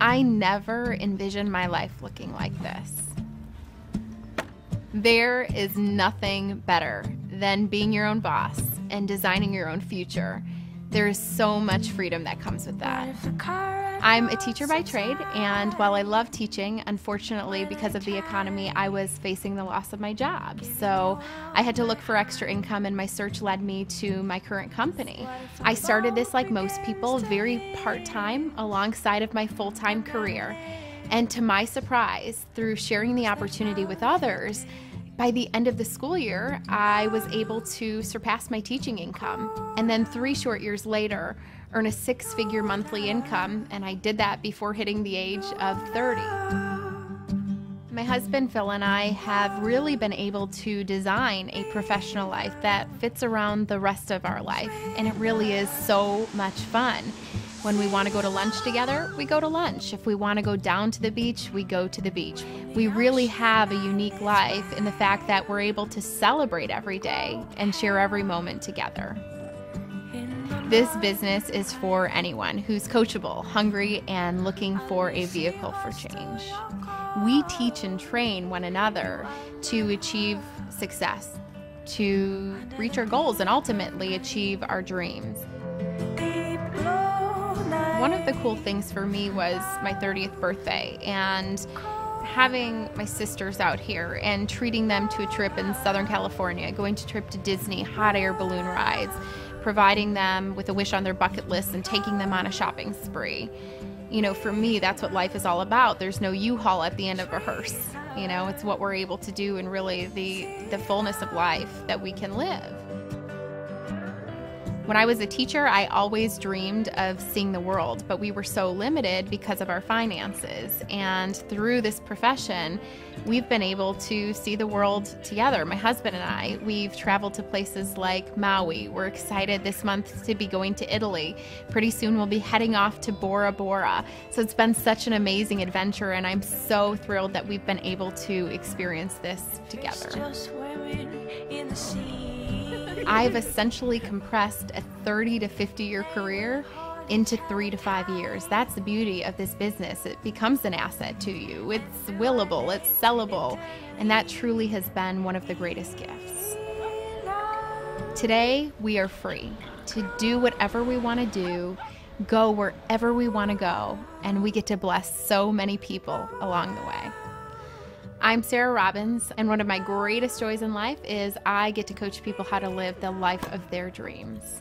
I never envisioned my life looking like this. There is nothing better than being your own boss and designing your own future. There is so much freedom that comes with that. I'm a teacher by trade, and while I love teaching, unfortunately, because of the economy, I was facing the loss of my job. So I had to look for extra income, and my search led me to my current company. I started this, like most people, very part time alongside of my full time career. And to my surprise, through sharing the opportunity with others, by the end of the school year, I was able to surpass my teaching income. And then three short years later, earn a six figure monthly income. And I did that before hitting the age of 30. My husband Phil and I have really been able to design a professional life that fits around the rest of our life, and it really is so much fun. When we want to go to lunch together, we go to lunch. If we want to go down to the beach, we go to the beach. We really have a unique life in the fact that we're able to celebrate every day and share every moment together. This business is for anyone who's coachable, hungry, and looking for a vehicle for change. We teach and train one another to achieve success, to reach our goals, and ultimately achieve our dreams. One of the cool things for me was my 30th birthday and having my sisters out here and treating them to a trip in Southern California, going to trip to Disney, hot air balloon rides, providing them with a wish on their bucket list and taking them on a shopping spree. You know, for me, that's what life is all about. There's no U-Haul at the end of a hearse. You know, it's what we're able to do and really the the fullness of life that we can live. When I was a teacher, I always dreamed of seeing the world, but we were so limited because of our finances. And through this profession, we've been able to see the world together. My husband and I, we've traveled to places like Maui. We're excited this month to be going to Italy. Pretty soon we'll be heading off to Bora Bora. So it's been such an amazing adventure, and I'm so thrilled that we've been able to experience this together. I've essentially compressed a 30 to 50 year career into three to five years. That's the beauty of this business. It becomes an asset to you. It's willable, it's sellable, and that truly has been one of the greatest gifts. Today, we are free to do whatever we want to do, go wherever we want to go, and we get to bless so many people along the way. I'm Sarah Robbins, and one of my greatest joys in life is I get to coach people how to live the life of their dreams.